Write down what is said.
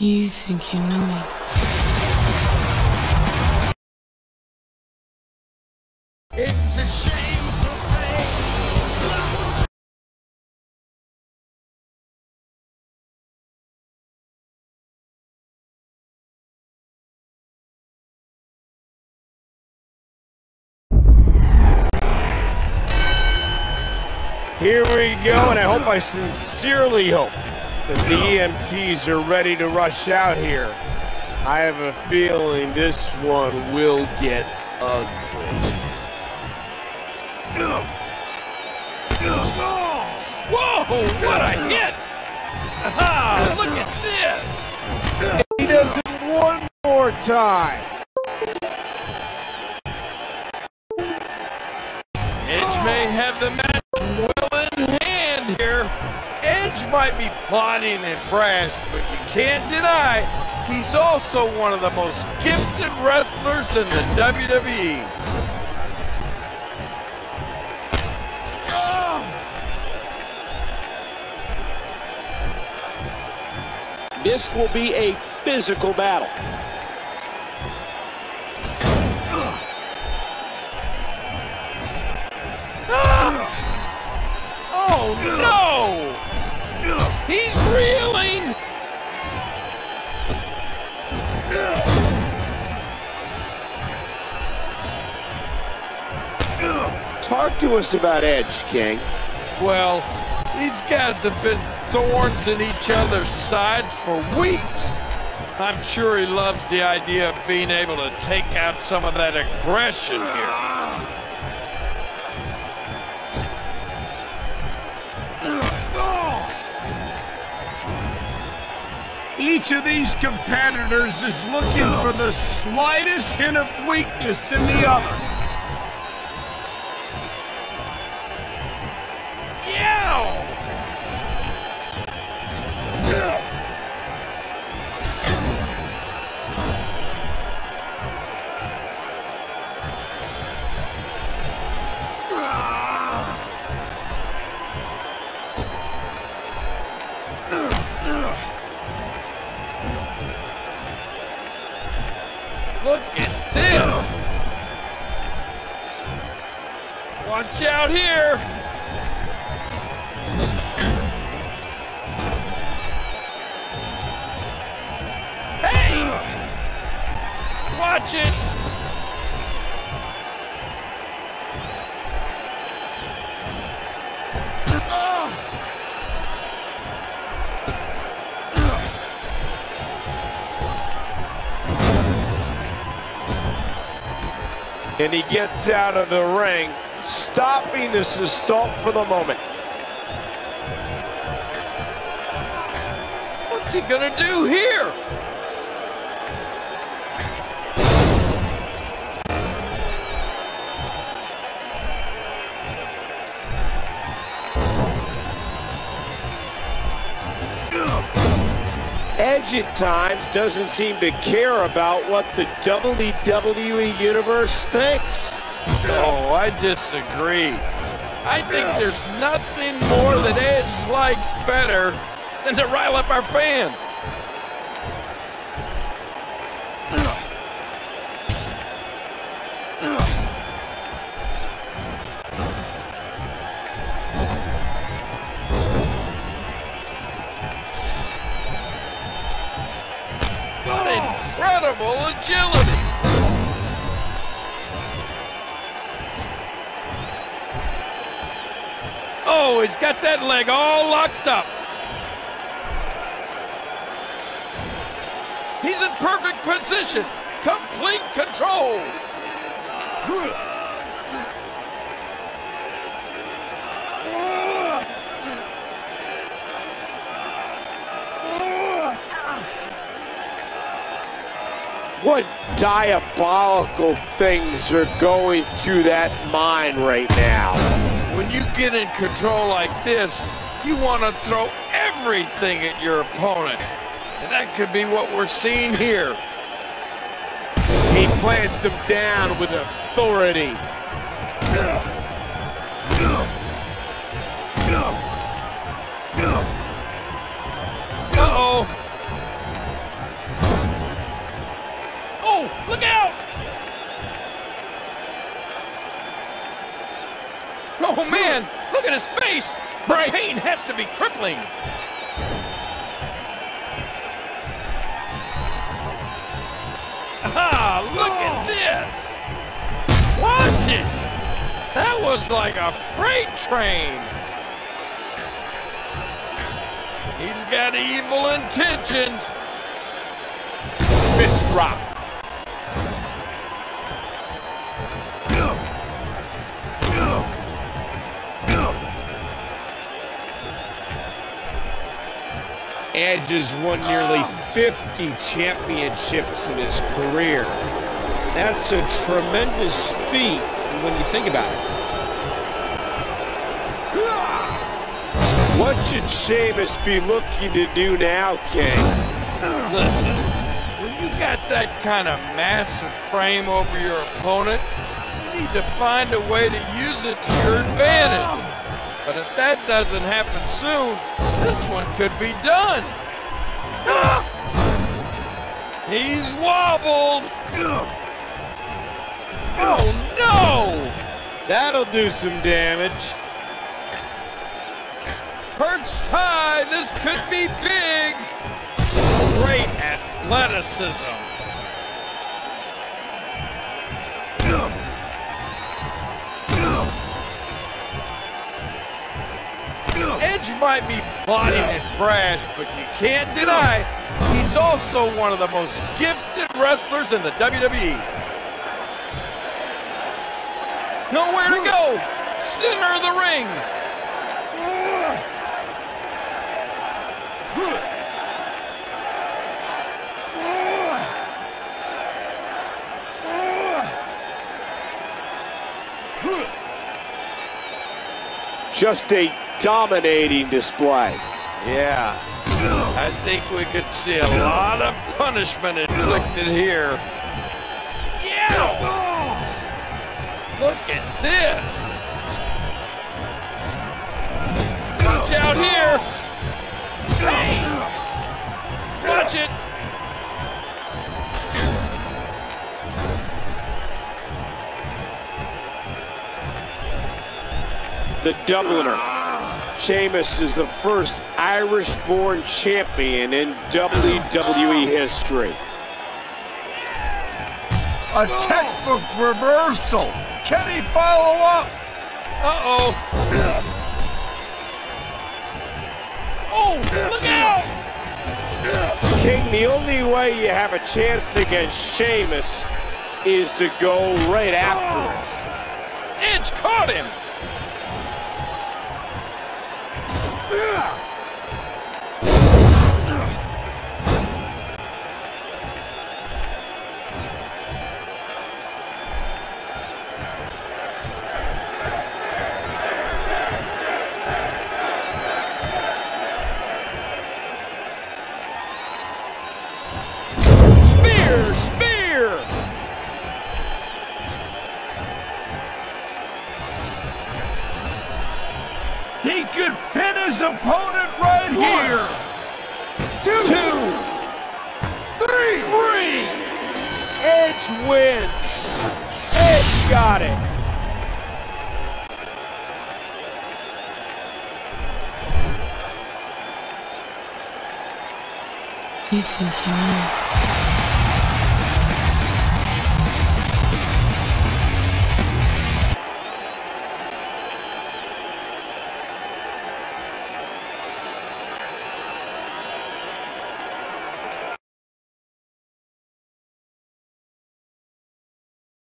You think you know me? It's a. Here we go, and I hope I sincerely hope that the EMTs are ready to rush out here. I have a feeling this one will get ugly. Whoa, what a hit! Ah, look at this! He does it one more time. Edge may have the Edge might be plotting and brash, but you can't deny he's also one of the most gifted wrestlers in the WWE. This will be a physical battle. Ah! Oh no! Talk to us about Edge, King. Well, these guys have been thorns in each other's sides for weeks. I'm sure he loves the idea of being able to take out some of that aggression here. Each of these competitors is looking for the slightest hint of weakness in the other. Look at this! Watch out here! Hey! Watch it! And he gets out of the ring, stopping this assault for the moment. What's he gonna do here? Edge at times doesn't seem to care about what the WWE Universe thinks. Oh, I disagree. I think there's nothing more that Edge likes better than to rile up our fans. What agility! Oh, he's got that leg all locked up. He's in perfect position. Complete control. What diabolical things are going through that mind right now? When you get in control like this, you want to throw everything at your opponent. And that could be what we're seeing here. He plants him down with authority. Pain has to be crippling. Ah, look at this. Watch it. That was like a freight train. He's got evil intentions. Fist drop. Edge has won nearly 50 championships in his career. That's a tremendous feat when you think about it. What should Sheamus be looking to do now, King? Listen, when you got that kind of massive frame over your opponent, you need to find a way to use it to your advantage. But if that doesn't happen soon, this one could be done. Ah! He's wobbled. Oh no! That'll do some damage. Perched high, this could be big. Great athleticism. Might be plotting and brash, but you can't deny he's also one of the most gifted wrestlers in the WWE. Nowhere to go. Center of the ring. Just a dominating display. Yeah. I think we could see a lot of punishment inflicted here. Yeah! Look at this! Watch out here! Hey! Watch it! The Dubliner. Sheamus is the first Irish-born champion in WWE history. A textbook reversal. Can he follow up? Uh-oh! Oh, look out! King, the only way you have a chance against Sheamus is to go right after him. Edge caught him! Spear! Edge wins! Edge got it! You know?